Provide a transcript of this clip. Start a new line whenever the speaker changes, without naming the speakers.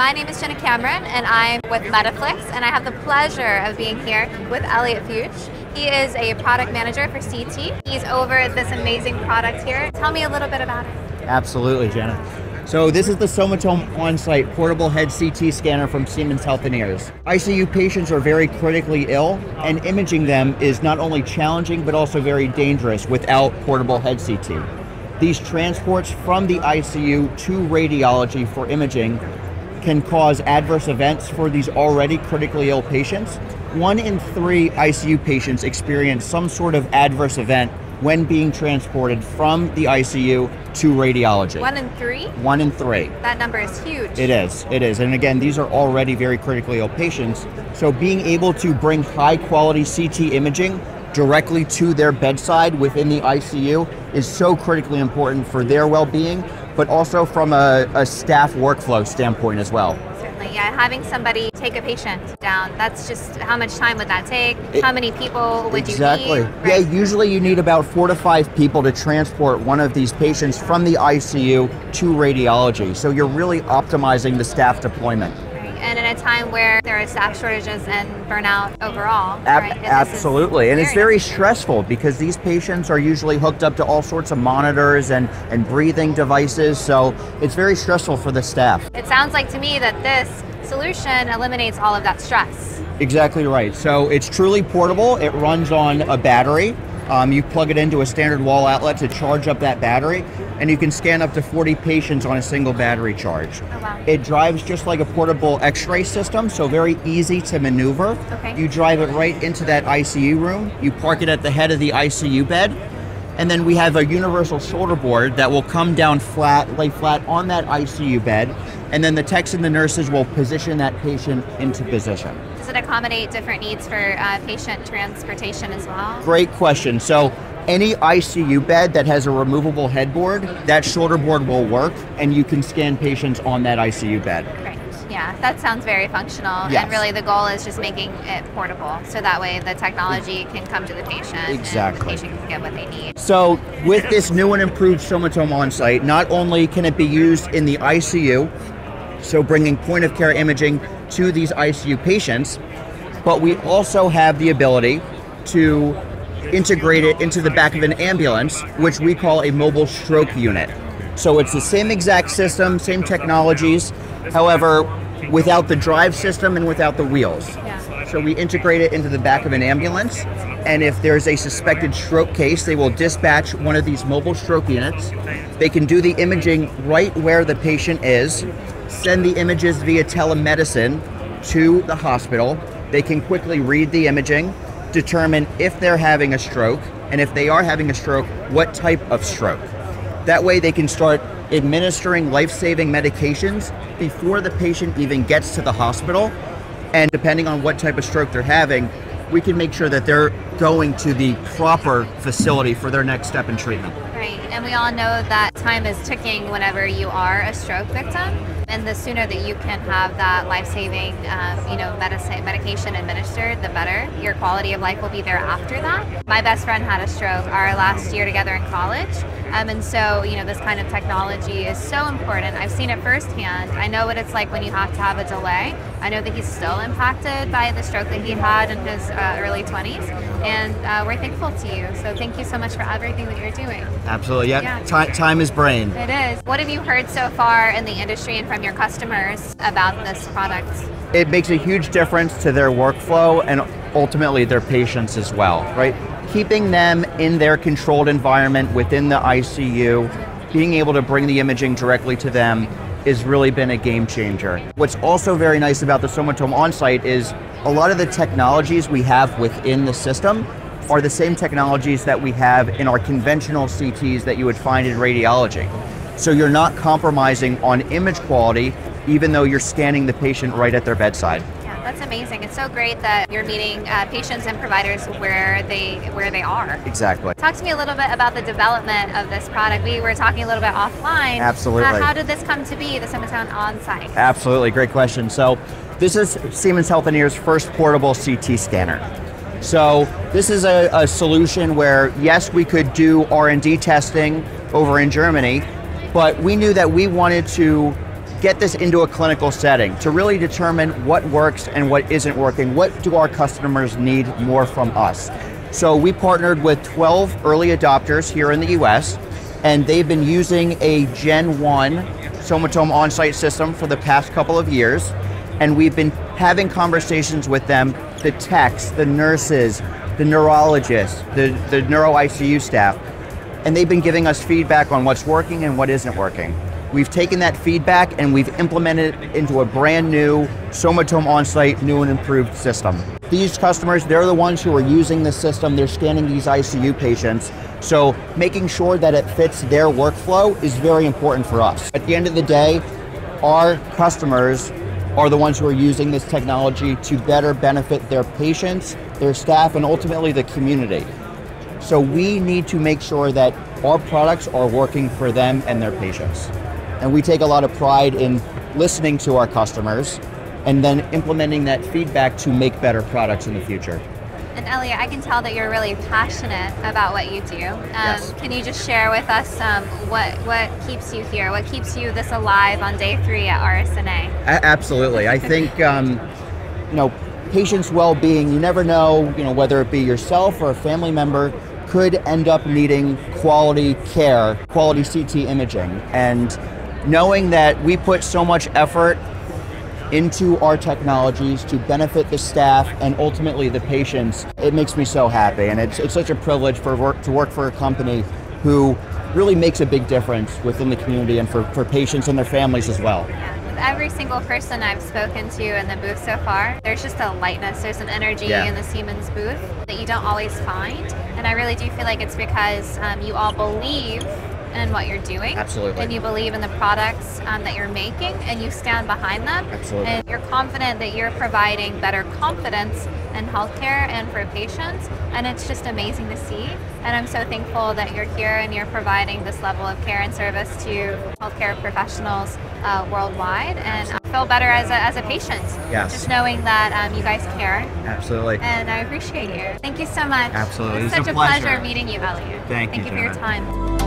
My name is Jenna Cameron, and I'm with Mediflixx, and I have the pleasure of being here with Elliot Fuchs. He is a product manager for CT. He's over this amazing product here. Tell me a little bit about it.
Absolutely, Jenna. So this is the SOMATOM on-site portable head CT scanner from Siemens Healthineers. ICU patients are very critically ill, and imaging them is not only challenging but also very dangerous without portable head CT. These transports from the ICU to radiology for imaging can cause adverse events for these already critically ill patients. One in three ICU patients experience some sort of adverse event when being transported from the ICU to radiology.
One in three?
One in three.
That number is huge.
It is, it is. And again, these are already very critically ill patients. So being able to bring high quality CT imaging directly to their bedside within the ICU is so critically important for their well being, but also from a, a staff workflow standpoint as well Certainly,
yeah, having somebody take a patient down, that's just how much time would that take? It, how many people would
exactly.
you need?
Exactly. Yeah, usually you need about four to five people to transport one of these patients from the ICU to radiology. So you're really optimizing the staff deployment
a time where there are staff shortages and burnout overall.
Ab- right? Absolutely, and it's very stressful because these patients are usually hooked up to all sorts of monitors and, and breathing devices, so it's very stressful for the staff.
It sounds like to me that this solution eliminates all of that stress.
Exactly right. So it's truly portable, it runs on a battery. Um, you plug it into a standard wall outlet to charge up that battery, and you can scan up to 40 patients on a single battery charge.
Oh, wow.
It drives just like a portable x ray system, so very easy to maneuver.
Okay.
You drive it right into that ICU room, you park it at the head of the ICU bed, and then we have a universal shoulder board that will come down flat, lay flat on that ICU bed, and then the techs and the nurses will position that patient into position Does
it accommodate different needs for uh, patient transportation as well?
Great question. So any ICU bed that has a removable headboard, that shoulder board will work, and you can scan patients on that ICU bed.
Yeah, that sounds very functional.
Yes.
And really, the goal is just making it portable, so that way the technology can come to the patient.
Exactly.
And the patient can get what they need.
So, with this new and improved SOMATOM OnSite, not only can it be used in the ICU, so bringing point of care imaging to these ICU patients, but we also have the ability to integrate it into the back of an ambulance, which we call a mobile stroke unit. So it's the same exact system, same technologies, however, without the drive system and without the wheels. So we integrate it into the back of an ambulance, and if there's a suspected stroke case, they will dispatch one of these mobile stroke units. They can do the imaging right where the patient is, send the images via telemedicine to the hospital. They can quickly read the imaging, determine if they're having a stroke, and if they are having a stroke, what type of stroke. That way, they can start administering life saving medications before the patient even gets to the hospital. And depending on what type of stroke they're having, we can make sure that they're going to the proper facility for their next step in treatment.
Right, and we all know that time is ticking whenever you are a stroke victim and the sooner that you can have that life-saving, um, you know, medicine, medication administered, the better. Your quality of life will be there after that. My best friend had a stroke our last year together in college, um, and so you know this kind of technology is so important. I've seen it firsthand. I know what it's like when you have to have a delay. I know that he's still impacted by the stroke that he had in his uh, early 20s, and uh, we're thankful to you. So thank you so much for everything that you're doing.
Absolutely, yeah. yeah. Time, time is brain.
It is. What have you heard so far in the industry and from from your customers about this product?
It makes a huge difference to their workflow and ultimately their patients as well, right? Keeping them in their controlled environment within the ICU, being able to bring the imaging directly to them has really been a game changer. What's also very nice about the SOMATOM OnSite is a lot of the technologies we have within the system are the same technologies that we have in our conventional CTs that you would find in radiology. So you're not compromising on image quality, even though you're scanning the patient right at their bedside.
That's amazing. It's so great that you're meeting uh, patients and providers where they where they are.
Exactly.
Talk to me a little bit about the development of this product. We were talking a little bit offline.
Absolutely.
Uh, how did this come to be, the SOMATOM OnSite?
Absolutely, great question. So this is Siemens Healthineers' first portable CT scanner. So this is a, a solution where yes, we could do R&D testing over in Germany, but we knew that we wanted to get this into a clinical setting to really determine what works and what isn't working. What do our customers need more from us? So we partnered with 12 early adopters here in the US, and they've been using a Gen 1 SOMATOM on-site system for the past couple of years. And we've been having conversations with them, the techs, the nurses, the neurologists, the, the neuro ICU staff, and they've been giving us feedback on what's working and what isn't working. We've taken that feedback and we've implemented it into a brand new SOMATOM on-site new and improved system. These customers, they're the ones who are using the system, they're scanning these ICU patients, so making sure that it fits their workflow is very important for us. At the end of the day, our customers are the ones who are using this technology to better benefit their patients, their staff, and ultimately the community. So we need to make sure that our products are working for them and their patients. And we take a lot of pride in listening to our customers and then implementing that feedback to make better products in the future.
And Elliot, I can tell that you're really passionate about what you do. Um,
yes.
Can you just share with us um, what what keeps you here? What keeps you this alive on day three at RSNA?
A- absolutely. I think um, you know patients' well-being. You never know. You know whether it be yourself or a family member could end up needing quality care, quality CT imaging, and knowing that we put so much effort into our technologies to benefit the staff and ultimately the patients, it makes me so happy. And it's, it's such a privilege for work, to work for a company who really makes a big difference within the community and for, for patients and their families as well.
Yeah. Every single person I've spoken to in the booth so far, there's just a lightness, there's an energy
Yeah.
in the Siemens booth that you don't always find. And I really do feel like it's because um, you all believe in what you're doing.
Absolutely.
And you believe in the products um, that you're making and you stand behind them.
Absolutely.
And you're confident that you're providing better confidence in healthcare and for patients. And it's just amazing to see. And I'm so thankful that you're here and you're providing this level of care and service to healthcare professionals uh, worldwide. And I feel better as a, as a patient.
Yes.
Just knowing that um, you guys care.
Absolutely.
And I appreciate you. Thank you so much.
Absolutely.
It's
It's
such
a
pleasure
pleasure.
meeting you, Elliot.
Thank you,
Thank you for your time.